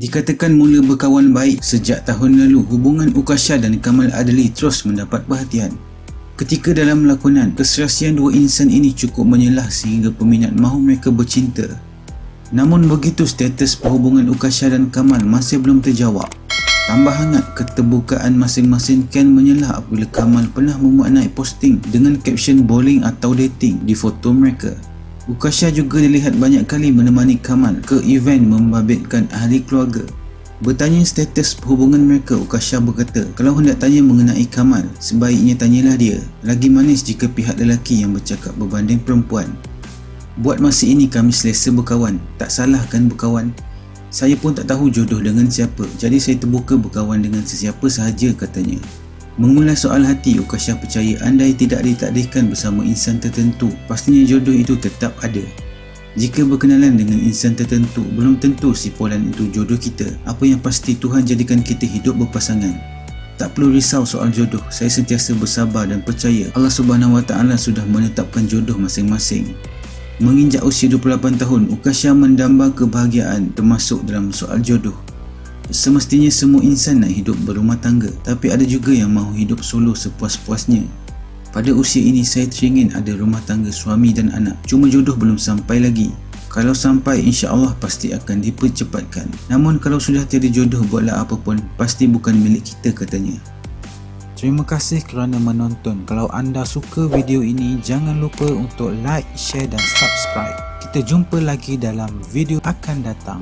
Dikatakan mula berkawan baik sejak tahun lalu, hubungan Ukasha dan Kamal Adli terus mendapat perhatian. Ketika dalam lakonan, keserasian dua insan ini cukup menyelah sehingga peminat mahu mereka bercinta. Namun begitu status perhubungan Ukasha dan Kamal masih belum terjawab. Tambah hangat, keterbukaan masing-masing Ken menyelah apabila Kamal pernah memuat naik posting dengan caption bowling atau dating di foto mereka. Ukasha juga dilihat banyak kali menemani Kamal ke event membabitkan ahli keluarga. Bertanya status perhubungan mereka, Ukasha berkata, kalau hendak tanya mengenai Kamal, sebaiknya tanyalah dia. Lagi manis jika pihak lelaki yang bercakap berbanding perempuan. Buat masa ini kami selesa berkawan. Tak salah kan berkawan? Saya pun tak tahu jodoh dengan siapa, jadi saya terbuka berkawan dengan sesiapa sahaja katanya. Mengulas soal hati, Ukasha percaya andai tidak ditakdirkan bersama insan tertentu, pastinya jodoh itu tetap ada. Jika berkenalan dengan insan tertentu, belum tentu si polan itu jodoh kita. Apa yang pasti Tuhan jadikan kita hidup berpasangan. Tak perlu risau soal jodoh. Saya sentiasa bersabar dan percaya Allah Subhanahu Wa Taala sudah menetapkan jodoh masing-masing. Menginjak usia 28 tahun, Ukasha mendamba kebahagiaan termasuk dalam soal jodoh. Semestinya semua insan nak hidup berumah tangga, tapi ada juga yang mahu hidup solo sepuas-puasnya. Pada usia ini saya teringin ada rumah tangga suami dan anak. Cuma jodoh belum sampai lagi. Kalau sampai insya Allah pasti akan dipercepatkan. Namun kalau sudah tiada jodoh buatlah apa pun pasti bukan milik kita katanya. Terima kasih kerana menonton. Kalau anda suka video ini jangan lupa untuk like, share dan subscribe. Kita jumpa lagi dalam video akan datang.